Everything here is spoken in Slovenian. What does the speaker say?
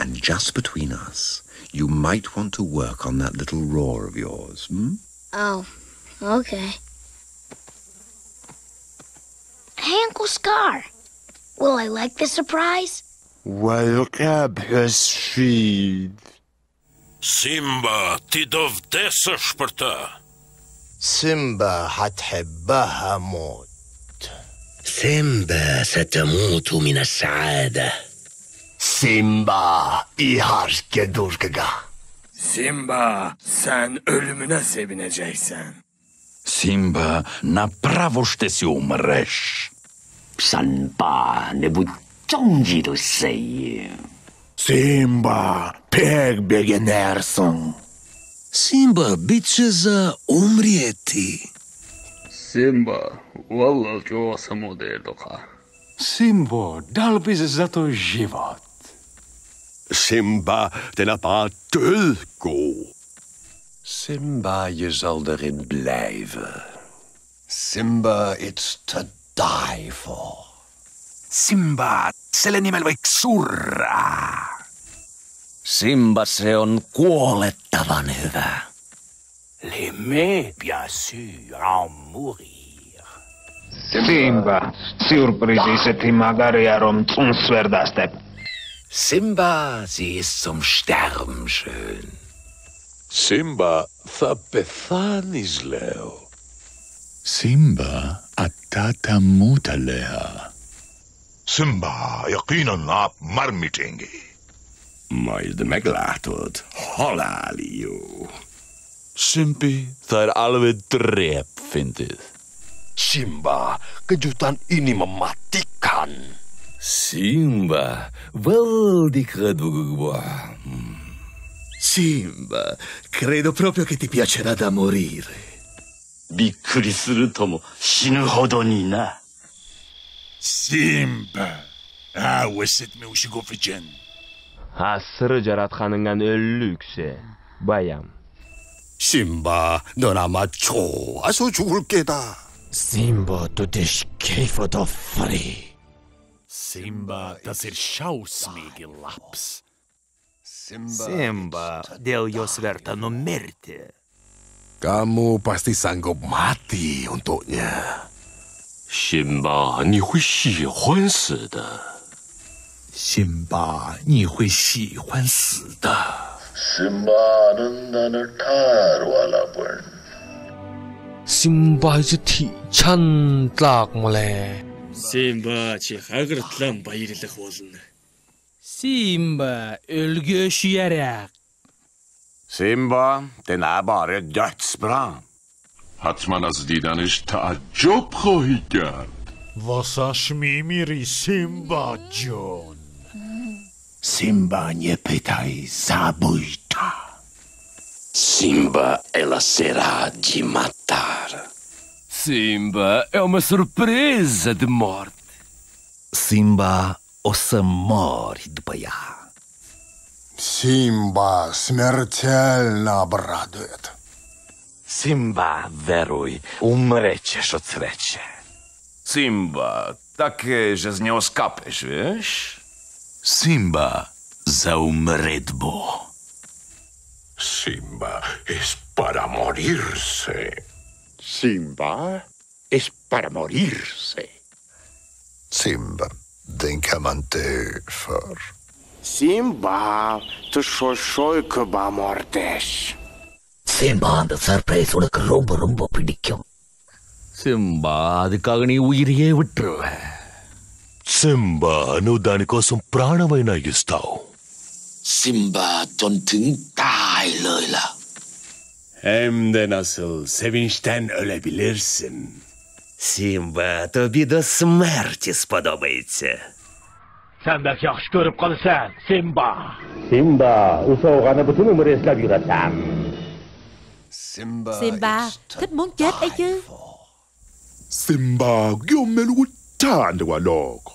And just between us, you might want to work on that little roar of yours, hmm? Oh, okay. Hey, Uncle Scar. Will I like the surprise? Welcome, Speed. سيمبا تدفدسش برتا سيمبا حتحبها موت سيمبا ستموت من السعادة Simba iharke durgaga. Simba sen ölümüne sevineceksin. Simba, naprawoż ty si umresz. Sanba, ne bu ciągi do seji. Simba, pek biegenerson. Simba, bicie za umrieti. Simba, wallah, čo sam odjedoka. Simbo, dal bi za to život. Simba, den er bare død god. Simba, je zal erin blijven. Simba, it's to die for. Simba, selle nimel võiks surra. Simba se on kuolettavan hyvä. L'aimer, bien sûr, en mourir. Simba, surprisisesti magaria rom zunzwerdastep. Simba, sie ist zum Sterben schön. Simba θα πεθάνεις, λέω. Simba أتاتموت لها. Simba, يقينا آپ مر مٹیں گے. Majd meglátod, halál jó. Simpi, það er alveg drep, fyndið. Simba, kejutan ini mematikan. Simba, wel di credo Simba, credo proprio che ti piacerà da morire. びっくりするとも死ぬほどにな。 Simba, әуесет меуші гофичен. Асыры жаратқаныңан өллүксе, баям. Simba, 넌 아마 좋아서 죽을 게다. Simba, du dich Käfer doch frei. Simba, tas ir šausmīgi labs. Simba, dėl jos verta numirti. Kamu pasti sanggup mati, untuknya. Simba, nihuisi huansida. Simba, nihuisi huansida. Simba, itu ti burn. Simba, chan tlak mulai. Симба чи хагартлан баярлах болно. Simba, ölgöşüyerek. Simba, den är bara dödsbra. Hat man az didanish taajjob khohi kard. Wasash mimiri Simba John. Simba nie pytaj, zabójcza. Simba ela será de matar. Simba é uma surpresa de morte. Simba, o să mori după ea. Simba смертельно обрадует. Simba, veruj, umrečeš od sreće. Simba, takie, że z nią skapiesz, wiesz? Simba, zaumret bo. Simba es para morirse. Simba es para morirse. Simba, den kan man dö för. Simba, tu șoșoică ba morteș. Simba, அந்த சர்ப்ரைஸ் உனக்கு ரொம்ப ரொம்ப பிடிக்கும் Simba, அதுக்காக நீ உயிரையே விட்டுருவ. Simba, నువ్వు దానికోసం ప్రాణమైనా ఇస్తావు. Simba จนถึงตายเลยล่ะ Hem de nasıl sevinçten ölebilirsin. Simba, тобі до смерті сподобається. Sen belki yaxşı görüp kalırsan, Simba. Simba, usoğanı bütün umur eslab yurasan. Simba, Simba, thích muốn chết ấy chứ. Simba, gyommel utandwa lokho.